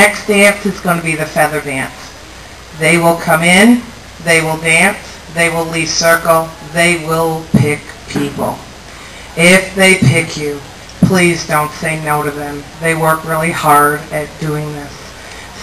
next dance is going to be the feather dance. They will come in, they will dance, they will leave circle, they will pick people. If they pick you, please don't say no to them. They work really hard at doing this.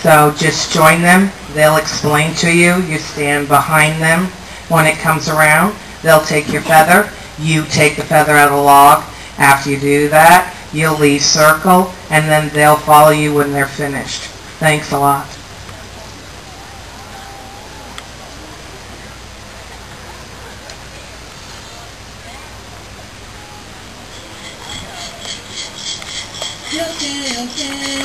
So just join them. They'll explain to you. You stand behind them. When it comes around, they'll take your feather. You take the feather out of the log. After you do that, you'll leave circle, and then they'll follow you when they're finished. Thanks a lot. Yoke, yoke,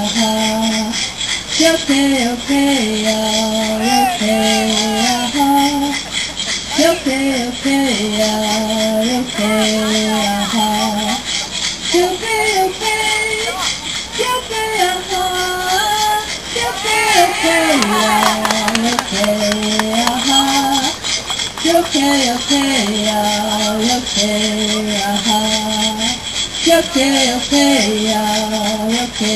Yoke, yoke, ah, yoke, aha. Yoke, yoke, ah, yoke, aha. Yoke, yoke, yoke, aha. Yoke, yoke, ah, yoke, aha. Yoke, yoke, ah, yoke, aha. Yoke, yoke, ah, yoke,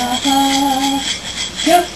aha.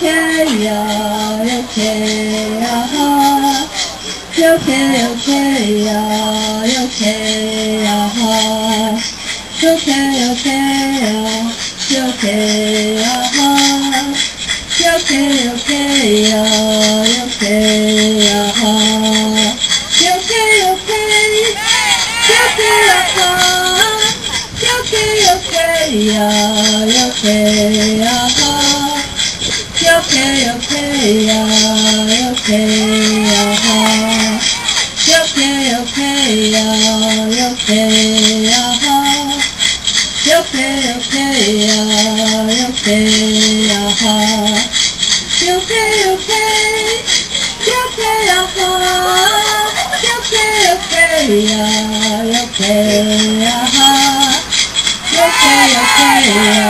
天呀，哟天呀，哈，哟天哟天呀，哟天呀，哈，哟天哟天呀，哟天呀，哈，哟天哟天呀，哟天呀，哈，天哟，天，天呀，天，哈。哟嘿哟嘿呀哟嘿呀哈，哟嘿哟嘿呀哟嘿呀哈，哟嘿哟嘿呀哟嘿呀哈，哟嘿哟嘿，哟嘿呀哈，哟嘿哟嘿呀哟嘿呀哈，哟嘿呀哈。